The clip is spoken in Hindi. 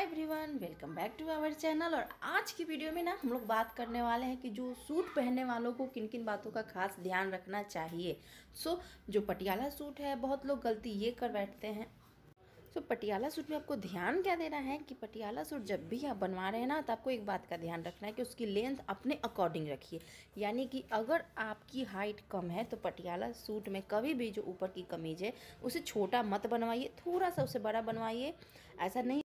Hi everyone welcome back to our channel और आज की वीडियो में ना हम लोग बात करने वाले हैं कि जो सूट पहनने वालों को किन किन बातों का खास ध्यान रखना चाहिए। सो so, जो पटियाला सूट है बहुत लोग गलती ये कर बैठते हैं। सो so, पटियाला सूट में आपको ध्यान क्या देना है कि पटियाला सूट जब भी आप बनवा रहे हैं ना तो आपको एक बात का ध्यान रखना है कि उसकी लेंथ अपने अकॉर्डिंग रखिए। यानी कि अगर आपकी हाइट कम है तो पटियाला सूट में कभी भी जो ऊपर की कमीज है उसे छोटा मत बनवाइए थोड़ा सा उसे बड़ा बनवाइए। ऐसा नहीं